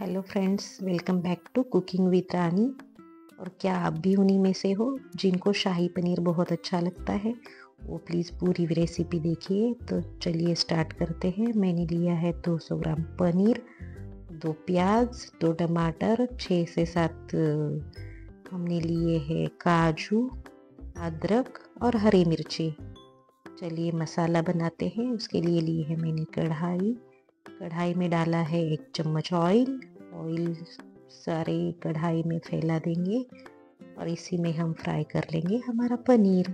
Hello friends welcome back to cooking with Rani और क्या आप भी उन्हीं में से हो जिनको शाही पनीर बहुत अच्छा लगता है? वो प्लीज़ पूरी रेसिपी देखिए। तो चलिए स्टार्ट करते हैं। मैंने लिया है 200 ग्राम पनीर, दो प्याज, दो टमाटर, छः से सात हमने लिए हैं काजू, अदरक और हरी मिर्ची। चलिए मसाला बनाते हैं। उसके लिए लिए है मैंने कढ़ाई। कढ़ाई में डाला है एक चम्मच ऑयल ऑयल सारे कढ़ाई में फैला देंगे और इसी में हम फ्राई कर लेंगे हमारा पनीर।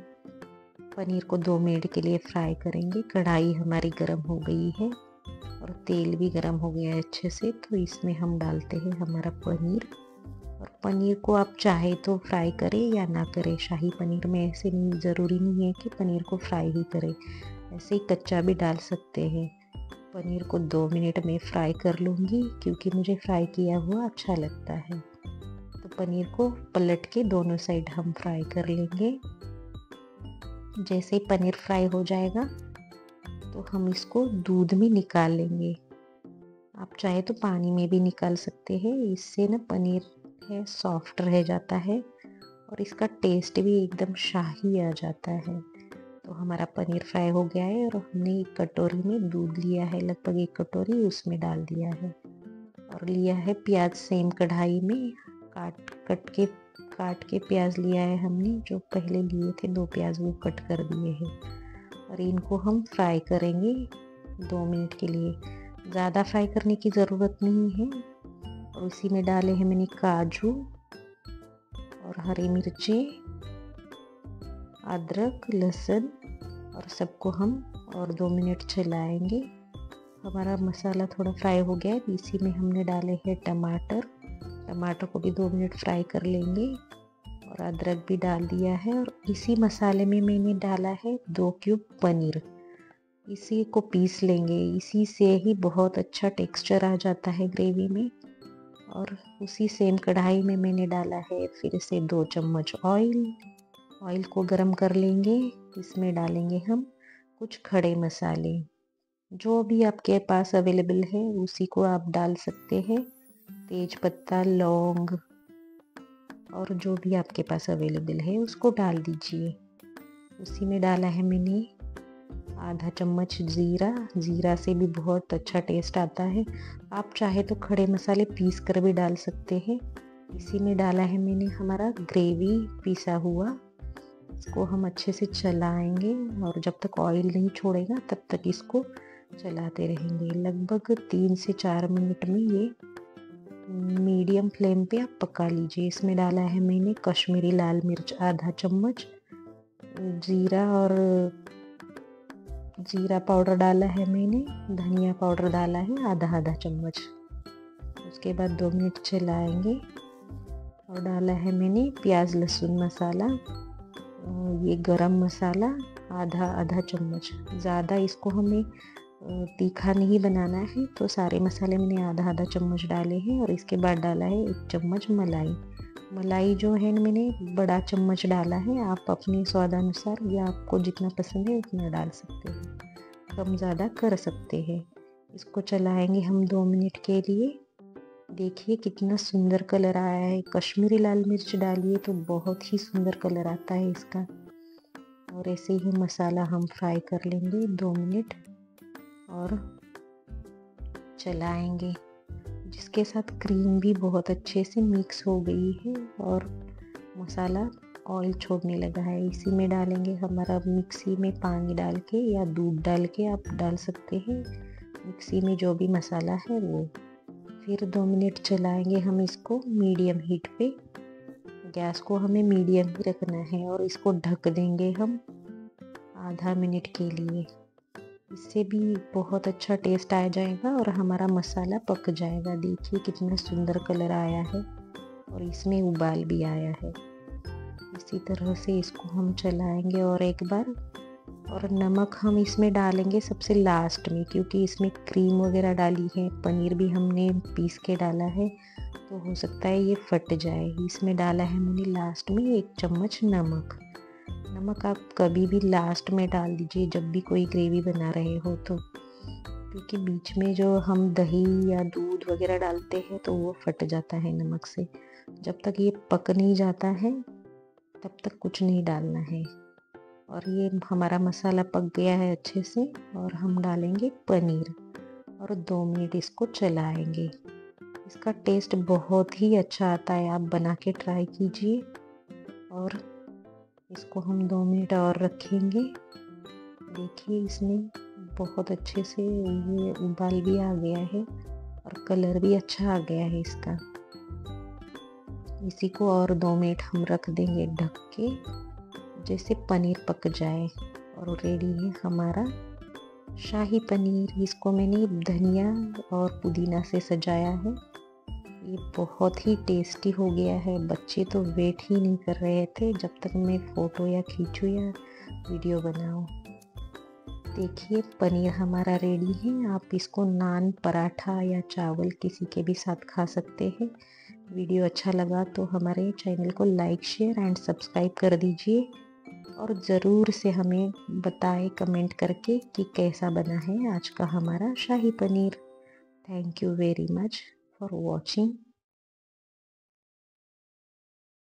पनीर को दो मिनट के लिए फ्राई करेंगे। कढ़ाई हमारी गर्म हो गई है और तेल भी गर्म हो गया है अच्छे से तो इसमें हम डालते हैं हमारा पनीर। और पनीर को आप चाहे तो फ्राई करें या ना करें, शाही पनीर में ऐसे नहीं ज़रूरी नहीं है कि पनीर को फ्राई ही करें। ऐसे ही कच्चा भी डाल सकते हैं। पनीर को दो मिनट में फ्राई कर लूँगी, क्योंकि मुझे फ्राई किया हुआ अच्छा लगता है। तो पनीर को पलट के दोनों साइड हम फ्राई कर लेंगे। जैसे ही पनीर फ्राई हो जाएगा तो हम इसको दूध में निकाल लेंगे। आप चाहे तो पानी में भी निकाल सकते हैं, इससे ना पनीर है, सॉफ्ट रह जाता है, और इसका टेस्ट भी एकदम शाही आ जाता है। तो हमारा पनीर फ्राई हो गया है और हमने एक कटोरी में दूध लिया है, लगभग एक कटोरी उसमें डाल दिया है और लिया है प्याज सेम कढ़ाई में। काट, कट के, काट के प्याज लिया है हमने, जो पहले लिए थे दो प्याज वो कट कर दिए हैं और इनको हम फ्राई करेंगे दो मिनट के लिए। ज़्यादा फ्राई करने की ज़रूरत नहीं है और उसी में डाले हैं मैंने काजू और हरी मिर्ची। अदरक, लहसुन और सबको हम और दो मिनट चलाएँगे। हमारा मसाला थोड़ा फ्राई हो गया है। इसी में हमने डाले हैं टमाटर। टमाटर को भी दो मिनट फ्राई कर लेंगे और अदरक भी डाल दिया है और इसी मसाले में मैंने डाला है दो क्यूब पनीर। इसी को पीस लेंगे। इसी से ही बहुत अच्छा टेक्सचर आ जाता है ग्रेवी में और उसी सेम कढ़ाई में मैंने डाला है फिर से दो चम्मच ऑयल। ऑयल को गरम कर लेंगे, इसमें डालेंगे हम कुछ खड़े मसाले। जो भी आपके पास अवेलेबल है, उसी को आप डाल सकते हैं। तेज पत्ता, लौंग और जो भी आपके पास अवेलेबल है, उसको डाल दीजिए। उसी में डाला है मैंने आधा चम्मच ज़ीरा। ज़ीरा से भी बहुत अच्छा टेस्ट आता है। आप चाहे तो खड़े मसाले पीस कर भी डाल सकते हैं। इसी में डाला है मैंने हमारा ग्रेवी पीसा हुआ। इसको हम अच्छे से चलाएँगे और जब तक ऑयल नहीं छोड़ेगा, तब तक इसको चलाते रहेंगे। लगभग तीन से चार मिनट में ये मीडियम फ्लेम पे आप पका लीजिए। इसमें डाला है मैंने कश्मीरी लाल मिर्च, आधा चम्मच, जीरा और जीरा पाउडर डाला है मैंने, धनिया पाउडर डाला है, आधा आधा चम्मच। उसके बाद दो मिनट चलाएँगे और डाला है मैंने प्याज लहसुन मसाला। ये गरम मसाला, आधा आधा चम्मच। ज़्यादा इसको हमें तीखा नहीं बनाना है तो सारे मसाले मैंने आधा आधा चम्मच डाले हैं और इसके बाद डाला है एक चम्मच मलाई। मलाई जो है मैंने बड़ा चम्मच डाला है, आप अपने स्वादानुसार या आपको जितना पसंद है उतना डाल सकते हैं। कम ज़्यादा कर सकते हैं। इसको चलाएँगे हम दो मिनट के लिए। देखिए कितना सुंदर कलर आया है। कश्मीरी लाल मिर्च डालिए तो बहुत ही सुंदर कलर आता है इसका। और ऐसे ही मसाला हम फ्राई कर लेंगे दो मिनट और चलाएँगे। जिसके साथ क्रीम भी बहुत अच्छे से मिक्स हो गई है और मसाला ऑयल छोड़ने लगा है। इसी में डालेंगे हमारा मिक्सी में पानी डाल के या दूध डाल के आप डाल सकते हैं। मिक्सी में जो भी मसाला है वो। फिर दो मिनट चलाएँगे हम इसको मीडियम हीट पे। गैस को हमें मीडियम ही रखना है और इसको ढक देंगे हम आधा मिनट के लिए। इससे भी बहुत अच्छा टेस्ट आ जाएगा और हमारा मसाला पक जाएगा। देखिए कितना सुंदर कलर आया है और इसमें उबाल भी आया है। इसी तरह से इसको हम चलाएँगे और एक बार और नमक हम इसमें डालेंगे सबसे लास्ट में, क्योंकि इसमें क्रीम वगैरह डाली है, पनीर भी हमने पीस के डाला है तो हो सकता है ये फट जाए। इसमें डाला है मैंने लास्ट में एक चम्मच नमक। नमक आप कभी भी लास्ट में डाल दीजिए, जब भी कोई ग्रेवी बना रहे हो तो। क्योंकि बीच में जो हम दही या दूध वगैरह डालते हैं तो वो फट जाता है नमक से। जब तक ये पक नहीं जाता है, तब तक कुछ नहीं डालना है। और ये हमारा मसाला पक गया है अच्छे से और हम डालेंगे पनीर और दो मिनट इसको चलाएँगे। इसका टेस्ट बहुत ही अच्छा आता है, आप बना के ट्राई कीजिए और इसको हम दो मिनट और रखेंगे। देखिए इसमें बहुत अच्छे से ये उबाल भी आ गया है और कलर भी अच्छा आ गया है इसका। इसी को और दो मिनट हम रख देंगे ढक के। जैसे पनीर पक जाए। और रेडी है हमारा शाही पनीर। इसको मैंने धनिया और पुदीना से सजाया है। ये बहुत ही टेस्टी हो गया है। बच्चे तो वेट ही नहीं कर रहे थे जब तक मैं फ़ोटो या खींचूँ या वीडियो बनाऊँ। देखिए, पनीर हमारा रेडी है। आप इसको नान, पराठा या चावल किसी के भी साथ खा सकते हैं। वीडियो अच्छा लगा तो हमारे चैनल को लाइक शेयर एंड सब्सक्राइब कर दीजिए। और ज़रूर से हमें बताएँ, कमेंट करके कि कैसा बना है आज का हमारा shahi paneer. Thank you very much for watching.